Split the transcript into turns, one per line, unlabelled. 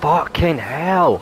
Fucking hell!